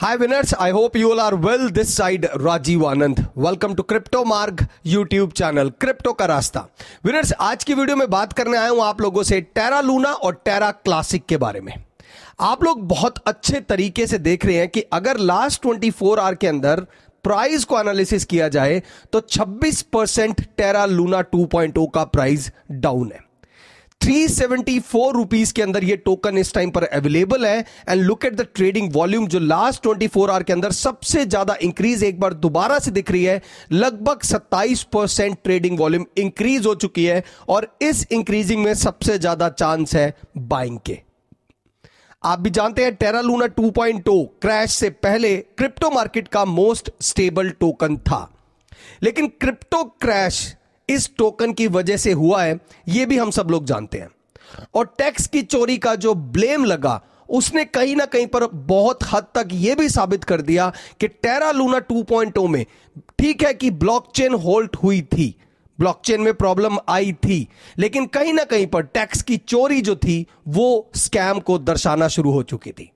Hi winners, I hope you all are well. This side Rajiv Anand. Welcome to Crypto Marg YouTube channel, crypto का रास्ता winners आज की video में बात करने आया हूँ आप लोगों से टेरा लूना और टेरा क्लासिक के बारे में आप लोग बहुत अच्छे तरीके से देख रहे हैं कि अगर लास्ट 24 आवर के अंदर प्राइस को एनालिसिस किया जाए तो 26 परसेंट टेरा लूना 2.0 का प्राइस डाउन है थ्री सेवेंटी फोर रुपीज़ के अंदर ये टोकन इस टाइम पर अवेलेबल है। And look at the trading volume जो लास्ट ट्वेंटी फोर आवर के अंदर सबसे ज़्यादा इंक्रीज एक बार दोबारा से दिख रही है। लगभग सत्ताईस परसेंट ट्रेडिंग वॉल्यूम इंक्रीज हो चुकी है और इस इंक्रीजिंग में सबसे ज़्यादा चांस है बाइंग के। आप भी जानते हैं टेरा लूना 2.0 क्रैश से पहले क्रिप्टो मार्केट का मोस्ट स्टेबल टोकन था। लेकिन क्रिप्टो क्रैश इस टोकन की वजह से हुआ है यह भी हम सब लोग जानते हैं। और टैक्स की चोरी का जो ब्लेम लगा, उसने कहीं ना कहीं पर बहुत हद तक यह भी साबित कर दिया कि टेरा लूना 2.0 में ठीक है कि ब्लॉकचेन होल्ड हुई थी ब्लॉकचेन में प्रॉब्लम आई थी, लेकिन कहीं ना कहीं पर टैक्स की चोरी जो थी, वो स्कैम को दर्शाना शुरू हो चुकी थी।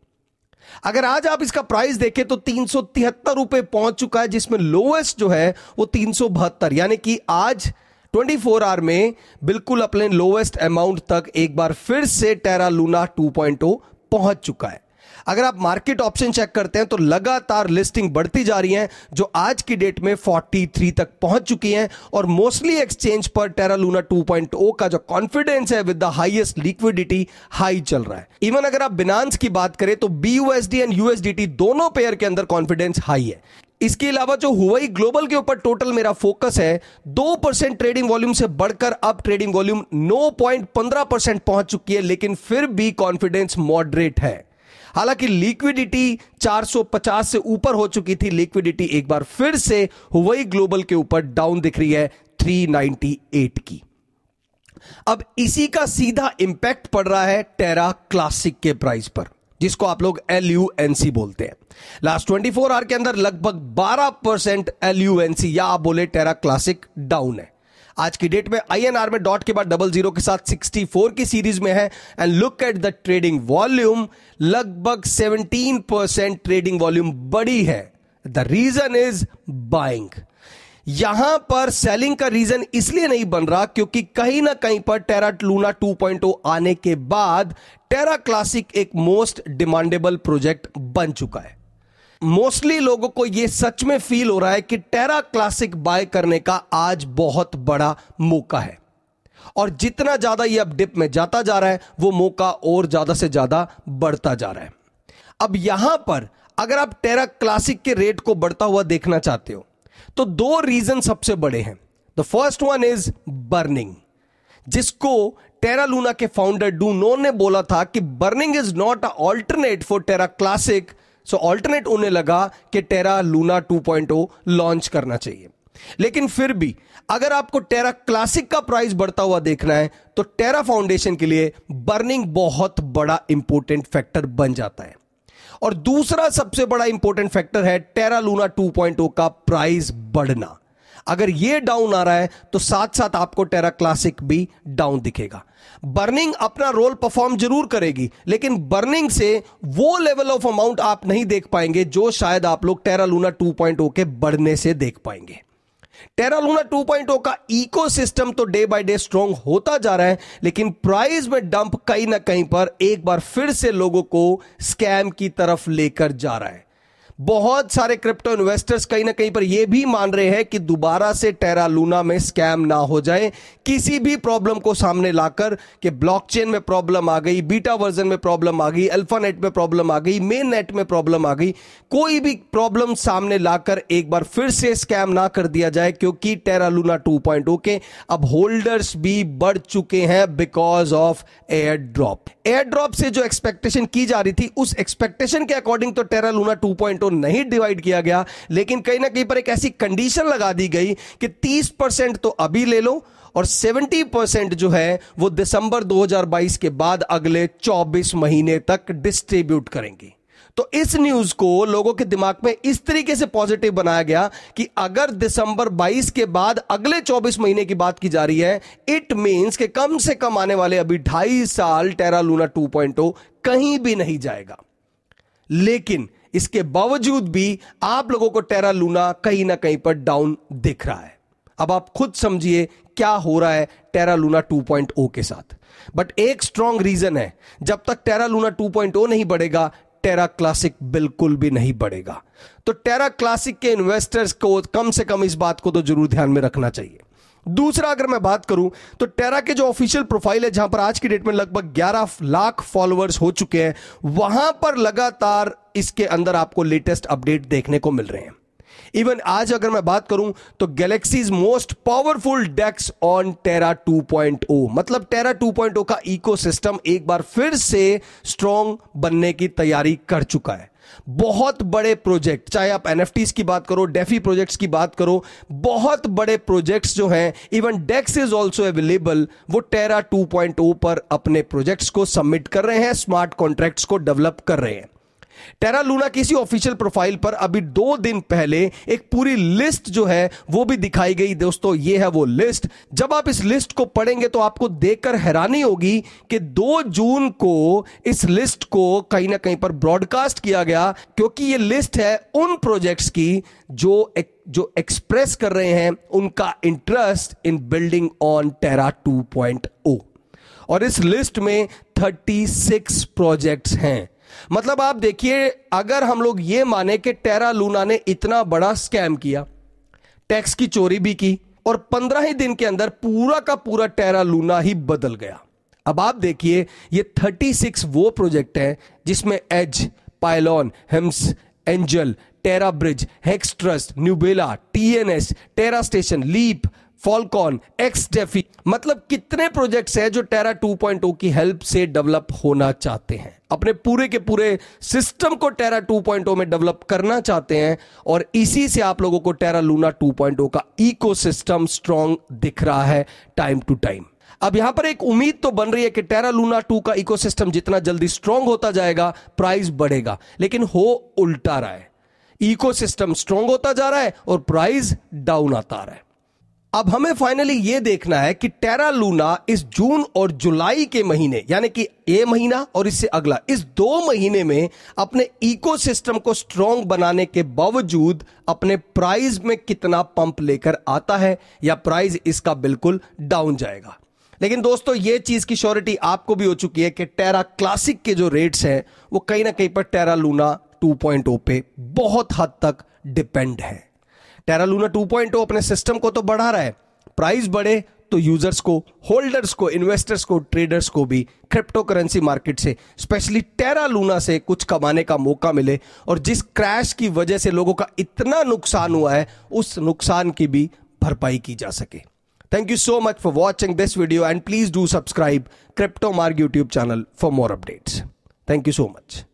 अगर आज आप इसका प्राइस देखें तो तीन सौ तिहत्तर रुपए पहुँच चुका है, जिसमें लोएस्ट जो है वो तीन सौ बहत्तर। यानी कि आज 24 आवर में बिल्कुल अपने लोएस्ट अमाउंट तक एक बार फिर से टेरा लूना 2.0 पहुँच चुका है। अगर आप मार्केट ऑप्शन चेक करते हैं तो लगातार लिस्टिंग बढ़ती जा रही है, जो आज की डेट में 43 तक पहुँच चुकी हैं, और मोस्टली एक्सचेंज पर टेरा लूना 2.0 का जो कॉन्फिडेंस है with the highest liquidity high चल रहा है। इवन अगर आप बिनांस की बात करें तो बी एंड यूएसडीटी दोनों पेयर के अंदर कॉन्फिडेंस हाई है। इसके अलावा जो हुई ग्लोबल के ऊपर टोटल मेरा फोकस है, दो परसेंट ट्रेडिंग वॉल्यूम से बढ़कर अब ट्रेडिंग वॉल्यूम नौ पॉइंट पंद्रह परसेंट पहुँच चुकी है, लेकिन फिर भी कॉन्फिडेंस मॉडरेट है। हालाँकि लिक्विडिटी 450 से ऊपर हो चुकी थी, लिक्विडिटी एक बार फिर से हुई ग्लोबल के ऊपर डाउन दिख रही है 398 की। अब इसी का सीधा इंपैक्ट पड़ रहा है टेरा क्लासिक के प्राइस पर, जिसको आप लोग एल यू एन सी बोलते हैं। लास्ट 24 आवर के अंदर लगभग 12 परसेंट एल या आप बोले टेरा क्लासिक डाउन है। आज की डेट में आईएनआर में डॉट के बाद डबल ज़ीरो के साथ 64 की सीरीज़ में है and look at the trading volume लगभग 17 परसेंट ट्रेडिंग वॉल्यूम बड़ी है. द रीजन इज़ बाइंग यहाँ पर सेलिंग का रीजन इसलिए नहीं बन रहा क्योंकि कहीं ना कहीं पर टेरा लूना 2.0 आने के बाद टेरा क्लासिक एक मोस्ट डिमांडेबल प्रोजेक्ट बन चुका है। मोस्टली लोगों को यह सच में फील हो रहा है कि टेरा क्लासिक बाय करने का आज बहुत बड़ा मौका है। और जितना ज़्यादा ये अब डिप में जाता जा रहा है, वो मौका और ज़्यादा से ज़्यादा बढ़ता जा रहा है। अब यहाँ पर अगर आप टेरा क्लासिक के रेट को बढ़ता हुआ देखना चाहते हो तो दो रीजन सबसे बड़े हैं। The first one is burning जिसको टेरा लूना के फाउंडर डू नो ने बोला था कि burning is not a alternate for Terra Classic so alternate उन्हें लगा कि टेरा लूना 2.0 लॉन्च करना चाहिए। लेकिन फिर भी, अगर आपको टेरा क्लासिक का प्राइस बढ़ता हुआ देखना है तो टेरा फाउंडेशन के लिए बर्निंग बहुत बड़ा इंपोर्टेंट फैक्टर बन जाता है। और दूसरा सबसे बड़ा इंपॉर्टेंट फैक्टर है टेरा लूना 2.0 का प्राइस बढ़ना। अगर ये डाउन आ रहा है तो साथ साथ आपको टेरा क्लासिक भी डाउन दिखेगा। बर्निंग अपना रोल परफॉर्म ज़रूर करेगी, लेकिन बर्निंग से वो लेवल ऑफ़ अमाउंट आप नहीं देख पाएँगे जो शायद आप लोग टेरा लूना 2.0 के बढ़ने से देख पाएँगे। टेरा लूना 2.0 का इकोसिस्टम तो डे बाय डे स्ट्रॉन्ग होता जा रहा है, लेकिन प्राइस में डंप कहीं ना कहीं पर एक बार फिर से लोगों को स्कैम की तरफ़ लेकर जा रहा है। बहुत सारे क्रिप्टो इन्वेस्टर्स कहीं ना कहीं पर यह भी मान रहे हैं कि दोबारा से टेरा लूना में स्कैम ना हो जाए। किसी भी प्रॉब्लम को सामने लाकर कि ब्लॉकचेन में प्रॉब्लम आ गई बीटा वर्जन में प्रॉब्लम आ गई अल्फ़ा नेट में प्रॉब्लम आ गई मेन नेट में प्रॉब्लम आ गई, कोई भी प्रॉब्लम सामने लाकर एक बार फिर से स्कैम ना कर दिया जाए क्योंकि टेरा लूना टू के अब होल्डर्स भी बढ़ चुके हैं because of air drop air drop से जो एक्सपेक्टेशन की जा रही थी, उस एक्सपेक्टेशन के अकॉर्डिंग तो टेरा लूना टू तो नहीं डिवाइड किया गया, लेकिन कहीं ना कहीं पर एक ऐसी कंडीशन लगा दी गई कि 30 परसेंट तो अभी ले लो और 70 परसेंट जो है वो दिसंबर 2022 के बाद अगले 24 महीने तक डिस्ट्रीब्यूट करेंगे। तो इस न्यूज़ को लोगों के दिमाग में इस तरीके से पॉजिटिव बनाया गया कि अगर दिसंबर 22 के बाद अगले 24 महीने की बात की जा रही है इट मींस कि कम से कम आने वाले अभी ढाई साल टेरा लूना 2.0 कहीं भी नहीं जाएगा। लेकिन इसके बावजूद भी आप लोगों को टेरा लूना कहीं ना कहीं पर डाउन दिख रहा है। अब आप खुद समझिए क्या हो रहा है टेरा लूना 2.0 के साथ। बट एक स्ट्रॉन्ग रीजन है, जब तक टेरा लूना 2.0 नहीं बढ़ेगा, टेरा क्लासिक बिल्कुल भी नहीं बढ़ेगा। तो टेरा क्लासिक के इन्वेस्टर्स को कम से कम इस बात को तो ज़रूर ध्यान में रखना चाहिए। दूसरा अगर मैं बात करूँ तो टेरा के जो ऑफिशियल प्रोफ़ाइल है, जहाँ पर आज की डेट में लगभग 11 लाख फॉलोअर्स हो चुके हैं, वहाँ पर लगातार इसके अंदर आपको लेटेस्ट अपडेट देखने को मिल रहे हैं। इवन आज अगर मैं बात करूँ तो Galaxy's most powerful dex on Terra 2.0 मतलब टेरा 2.0 का इकोसिस्टम एक बार फिर से स्ट्रॉन्ग बनने की तैयारी कर चुका है। बहुत बड़े प्रोजेक्ट चाहे आप एनएफटीज की बात करो डेफी प्रोजेक्ट्स की बात करो, बहुत बड़े प्रोजेक्ट्स जो हैं even dex is also available वो टेरा 2.0 पर अपने प्रोजेक्ट्स को सबमिट कर रहे हैं स्मार्ट कॉन्ट्रैक्ट्स को डेवलप कर रहे हैं। टेरा लूना किसी ऑफिशियल प्रोफ़ाइल पर अभी दो दिन पहले एक पूरी लिस्ट जो है वो भी दिखाई गई। दोस्तों ये है वो लिस्ट। जब आप इस लिस्ट को पढ़ेंगे तो आपको देखकर हैरानी होगी कि 2 जून को इस लिस्ट को कहीं ना कहीं पर ब्रॉडकास्ट किया गया क्योंकि ये लिस्ट है उन प्रोजेक्ट्स की जो एक, जो एक्सप्रेस कर रहे हैं उनका interest in building on Terra 2.0 और इस लिस्ट में 36 प्रोजेक्ट्स हैं। मतलब आप देखिए, अगर हम लोग ये माने कि टेरा लूना ने इतना बड़ा स्कैम किया, टैक्स की चोरी भी की, और पंद्रह ही दिन के अंदर पूरा का पूरा टेरा लूना ही बदल गया। अब आप देखिए, ये 36 वो प्रोजेक्ट है जिसमें Edge, Pylon, Hims, Angel, Terra Bridge, Hex Trust, Nebula, TNS, Terra Station, Leap Falcon X DeFi मतलब कितने प्रोजेक्ट्स हैं जो टेरा 2.0 की हेल्प से डेवलप होना चाहते हैं? अपने पूरे के पूरे सिस्टम को टेरा 2.0 में डेवलप करना चाहते हैं और इसी से आप लोगों को टेरा लूना 2.0 का इकोसिस्टम स्ट्रांग दिख रहा है टाइम टू टाइम अब यहाँ पर एक उम्मीद तो बन रही है कि टेरा लूना टू का इकोसिस्टम जितना जल्दी स्ट्रांग होता जाएगा प्राइस बढ़ेगा। लेकिन हो उल्टा रहा है इकोसिस्टम स्ट्रांग होता जा रहा है और प्राइस डाउन आता रहा है। अब हमें फाइनली ये देखना है कि टेरा लूना इस जून और जुलाई के महीने, यानी कि ये महीना और इससे अगला, इस दो महीने में अपने इकोसिस्टम को स्ट्रॉन्ग बनाने के बावजूद अपने प्राइस में कितना पंप लेकर आता है, या प्राइस इसका बिल्कुल डाउन जाएगा। लेकिन दोस्तों, ये चीज़ की श्योरिटी आपको भी हो चुकी है कि टेरा क्लासिक के जो रेट्स हैं, वो कहीं ना कहीं पर टेरा लूना 2.0 पे बहुत हद तक डिपेंड है। टेरालूना 2.0 अपने सिस्टम को तो बढ़ा रहा है। प्राइस बढ़े तो यूज़र्स को, होल्डर्स को, इन्वेस्टर्स को, ट्रेडर्स को भी क्रिप्टो करेंसी मार्केट से, स्पेशली टेरा लूना से कुछ कमाने का मौका मिले। और जिस क्रैश की वजह से लोगों का इतना नुकसान हुआ है, उस नुकसान की भी भरपाई की जा सके। Thank you so much for watching this video and please do subscribe Crypto Marg YouTube channel for more updates thank you so much